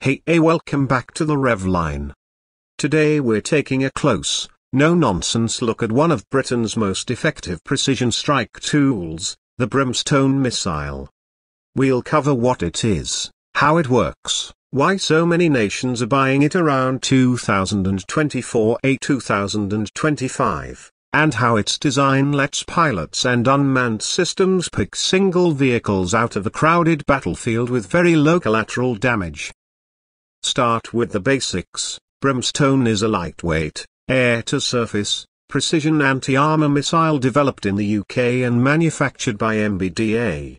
Hey, hey welcome back to the Revline. Today we're taking a close, no-nonsense look at one of Britain's most effective precision strike tools, the Brimstone missile. We'll cover what it is, how it works, why so many nations are buying it around 2024 a 2025, and how its design lets pilots and unmanned systems pick single vehicles out of a crowded battlefield with very low collateral damage. Start with the basics. Brimstone is a lightweight, air-to-surface, precision anti-armor missile developed in the UK and manufactured by MBDA.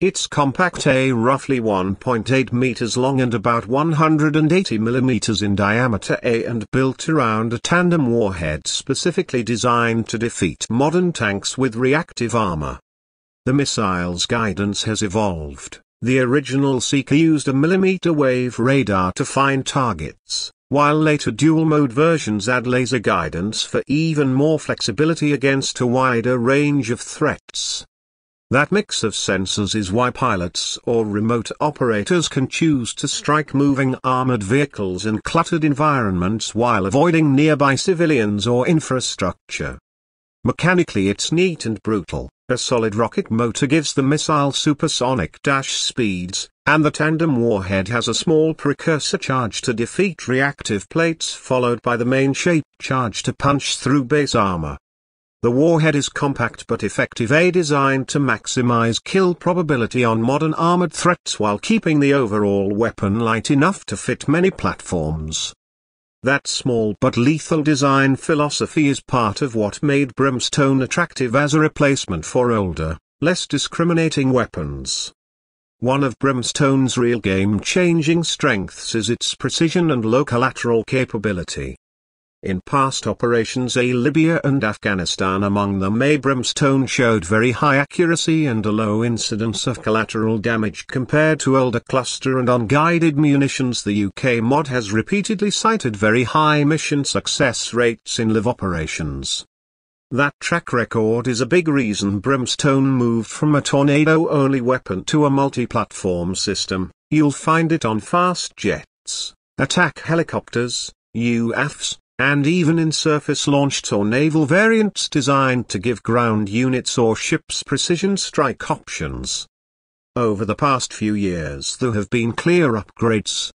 It's compact A roughly 1.8 meters long and about 180 millimeters in diameter A and built around a tandem warhead specifically designed to defeat modern tanks with reactive armor. The missile's guidance has evolved. The original Seeker used a millimeter wave radar to find targets, while later dual-mode versions add laser guidance for even more flexibility against a wider range of threats. That mix of sensors is why pilots or remote operators can choose to strike moving armored vehicles in cluttered environments while avoiding nearby civilians or infrastructure. Mechanically it's neat and brutal. A solid rocket motor gives the missile supersonic dash speeds, and the tandem warhead has a small precursor charge to defeat reactive plates followed by the main shape charge to punch through base armor. The warhead is compact but effective A designed to maximize kill probability on modern armored threats while keeping the overall weapon light enough to fit many platforms. That small but lethal design philosophy is part of what made Brimstone attractive as a replacement for older, less discriminating weapons. One of Brimstone's real game-changing strengths is its precision and low collateral capability. In past operations A Libya and Afghanistan among them A Brimstone showed very high accuracy and a low incidence of collateral damage compared to older cluster and unguided munitions The UK mod has repeatedly cited very high mission success rates in live operations. That track record is a big reason Brimstone moved from a tornado-only weapon to a multi-platform system. You'll find it on fast jets, attack helicopters, UAVs, and even in surface-launched or naval variants designed to give ground units or ships precision strike options. Over the past few years there have been clear upgrades.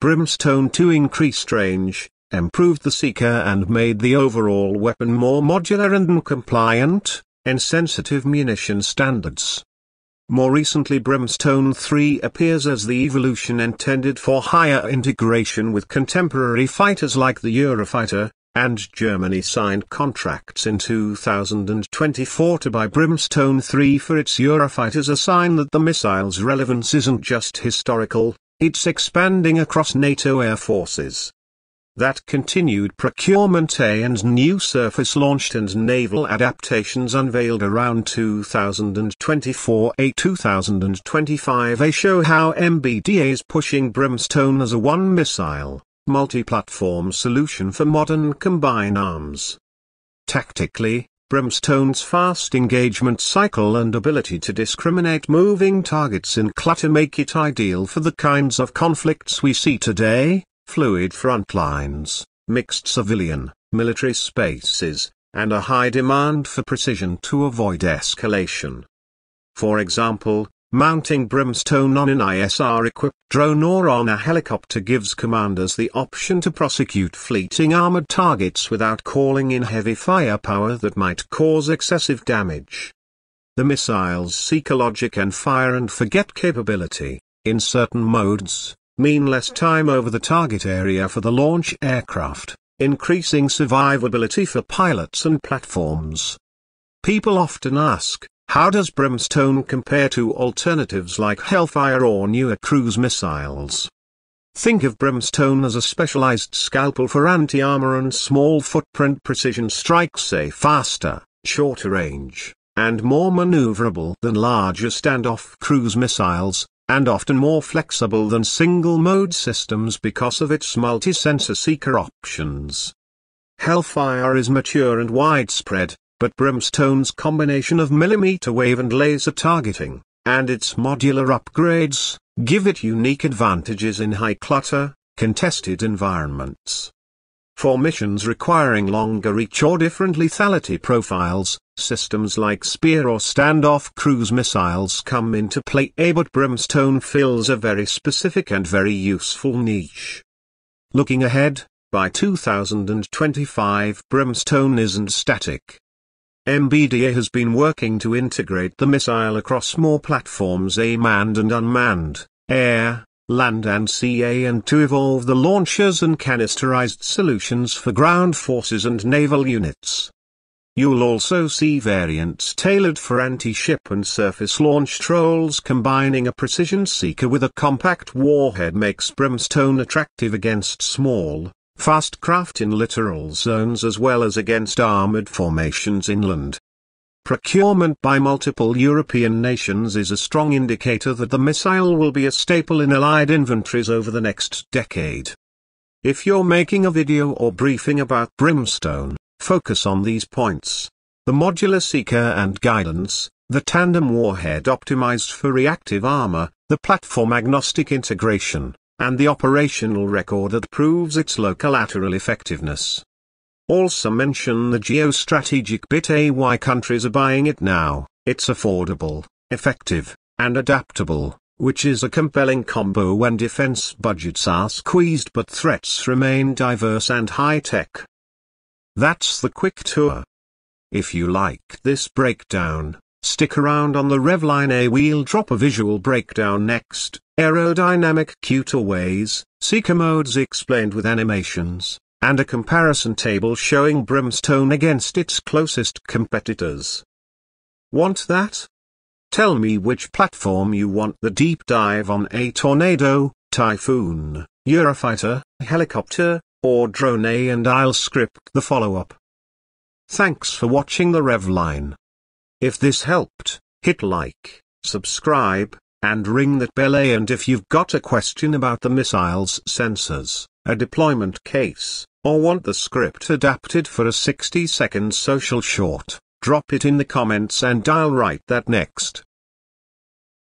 Brimstone 2 increased range, improved the Seeker and made the overall weapon more modular and compliant, in sensitive munition standards. More recently Brimstone 3 appears as the evolution intended for higher integration with contemporary fighters like the Eurofighter, and Germany signed contracts in 2024 to buy Brimstone 3 for its Eurofighters a sign that the missile's relevance isn't just historical, it's expanding across NATO air forces that continued procurement A and new surface launched and naval adaptations unveiled around 2024 A 2025 A show how MBDA is pushing Brimstone as a one missile, multi-platform solution for modern combined arms. Tactically, Brimstone's fast engagement cycle and ability to discriminate moving targets in clutter make it ideal for the kinds of conflicts we see today, fluid front lines, mixed civilian, military spaces, and a high demand for precision to avoid escalation. For example, mounting brimstone on an ISR-equipped drone or on a helicopter gives commanders the option to prosecute fleeting armored targets without calling in heavy firepower that might cause excessive damage. The missile's seeker logic and fire and forget capability, in certain modes, mean less time over the target area for the launch aircraft, increasing survivability for pilots and platforms. People often ask, how does Brimstone compare to alternatives like Hellfire or newer cruise missiles? Think of Brimstone as a specialized scalpel for anti-armor and small footprint precision strikes say faster, shorter range, and more maneuverable than larger standoff cruise missiles, and often more flexible than single-mode systems because of its multi-sensor seeker options. Hellfire is mature and widespread, but Brimstone's combination of millimeter wave and laser targeting, and its modular upgrades, give it unique advantages in high clutter, contested environments. For missions requiring longer reach or different lethality profiles, systems like Spear or Standoff cruise missiles come into play eh, but Brimstone fills a very specific and very useful niche. Looking ahead, by 2025 Brimstone isn't static. MBDA has been working to integrate the missile across more platforms a manned and unmanned, air, land and sea and to evolve the launchers and canisterized solutions for ground forces and naval units. You'll also see variants tailored for anti-ship and surface launch trolls combining a precision seeker with a compact warhead makes Brimstone attractive against small, fast craft in littoral zones as well as against armored formations inland. Procurement by multiple European nations is a strong indicator that the missile will be a staple in Allied inventories over the next decade. If you're making a video or briefing about Brimstone, focus on these points. The modular seeker and guidance, the tandem warhead optimized for reactive armor, the platform-agnostic integration, and the operational record that proves its low-collateral effectiveness. Also mention the geostrategic bit AY countries are buying it now, it's affordable, effective, and adaptable, which is a compelling combo when defense budgets are squeezed but threats remain diverse and high-tech. That's the quick tour. If you like this breakdown, stick around on the Revline A we'll drop a visual breakdown next, aerodynamic cutaways, seeker modes explained with animations and a comparison table showing Brimstone against its closest competitors. Want that? Tell me which platform you want the deep dive on a Tornado, Typhoon, Eurofighter, helicopter, or drone A and I'll script the follow-up. Thanks for watching the Revline. If this helped, hit like, subscribe, and ring that bell A and if you've got a question about the missile's sensors, a deployment case, or want the script adapted for a 60 second social short, drop it in the comments and I'll write that next.